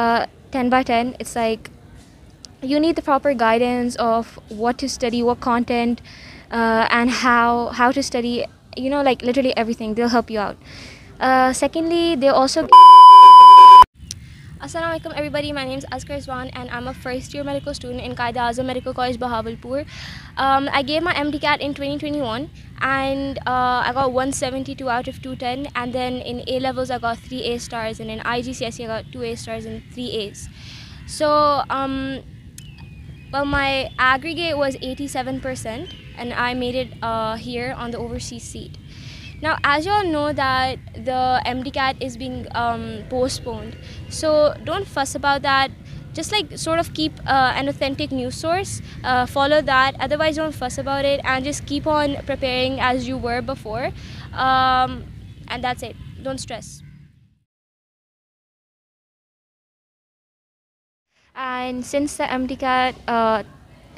uh, 10 by 10 it's like you need the proper guidance of what to study what content uh, and how how to study you know like literally everything they'll help you out. Uh, secondly they also Assalamu alaikum everybody. My name is Azka Rizwan and I'm a first year medical student in Quaid-e-Azam Medical College Bahawalpur. Um, I gave my MDCAT in 2021 and uh, I got 172 out of 210 and then in A levels I got 3 A stars and in IGCSE I got 2 A stars and 3 A's. So um, well my aggregate was 87% and I made it uh, here on the overseas seat now, as you all know that the MDCAT is being um, postponed, so don't fuss about that. Just like sort of keep uh, an authentic news source, uh, follow that. Otherwise, don't fuss about it and just keep on preparing as you were before. Um, and that's it. Don't stress. And since the MDCAT uh,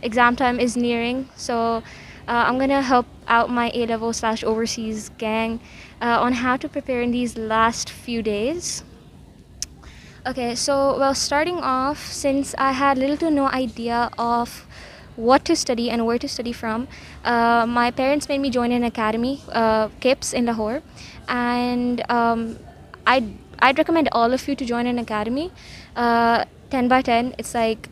exam time is nearing, so uh, I'm gonna help out my A level slash overseas gang uh, on how to prepare in these last few days. Okay, so well, starting off, since I had little to no idea of what to study and where to study from, uh, my parents made me join an academy, uh, KIPS in Lahore, and um, I'd, I'd recommend all of you to join an academy. Uh, 10 by 10, it's like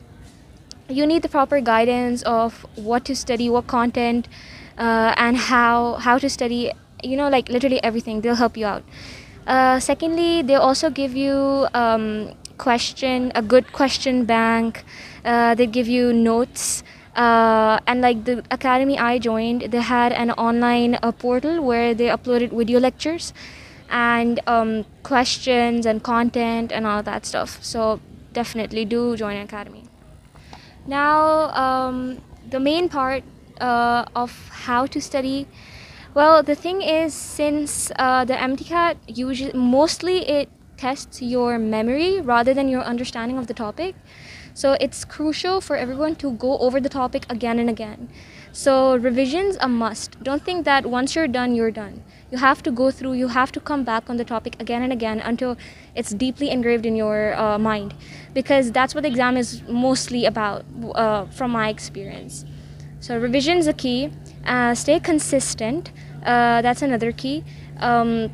you need the proper guidance of what to study, what content, uh, and how how to study. You know, like literally everything. They'll help you out. Uh, secondly, they also give you um, question a good question bank. Uh, they give you notes. Uh, and like the academy I joined, they had an online uh, portal where they uploaded video lectures and um, questions and content and all that stuff. So definitely do join an academy. Now, um, the main part uh, of how to study. Well, the thing is, since uh, the MDCAT usually mostly it tests your memory rather than your understanding of the topic. So it's crucial for everyone to go over the topic again and again. So revisions a must. Don't think that once you're done, you're done. You have to go through, you have to come back on the topic again and again until it's deeply engraved in your uh, mind. Because that's what the exam is mostly about uh, from my experience. So revision is a key. Uh, stay consistent. Uh, that's another key. Um,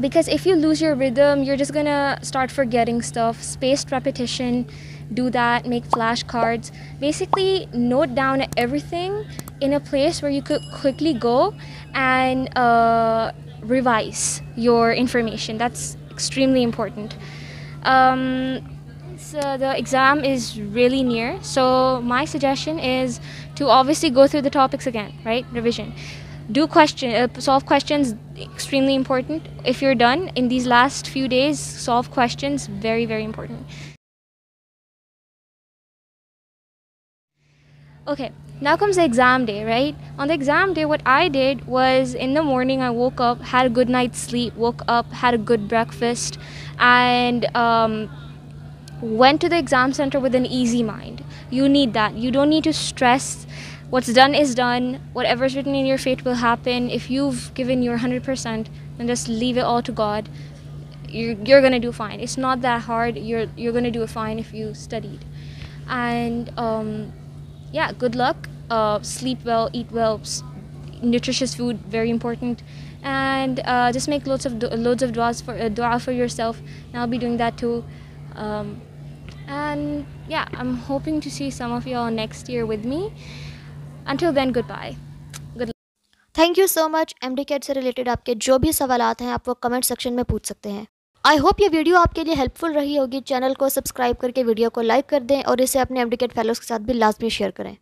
because if you lose your rhythm, you're just gonna start forgetting stuff. Spaced repetition, do that, make flashcards. Basically, note down everything in a place where you could quickly go and uh, revise your information. That's extremely important. Um, so the exam is really near, so my suggestion is to obviously go through the topics again, right? Revision do question uh, solve questions extremely important if you're done in these last few days solve questions very very important okay now comes the exam day right on the exam day what i did was in the morning i woke up had a good night's sleep woke up had a good breakfast and um, went to the exam center with an easy mind you need that you don't need to stress what's done is done. Whatever's written in your fate will happen. If you've given your 100%, then just leave it all to God. You're, you're gonna do fine. It's not that hard. You're, you're gonna do fine if you studied. And um, yeah, good luck. Uh, sleep well, eat well, nutritious food, very important. And uh, just make loads of loads of duas for uh, dua for yourself. And I'll be doing that too. Um, and yeah, I'm hoping to see some of y'all next year with me. Until then, goodbye. Thank you so much M से related आपके जो भी सवाल हैं आप वो comment section में पूछ सकते हैं आई होप ये वीडियो आपके लिए हेल्पफुल रही होगी। चैनल को सब्सक्राइब करके वीडियो को लाइक कर दें और इसे अपने एमडिकेट फेलोज के साथ भी लाजमी शेयर करें।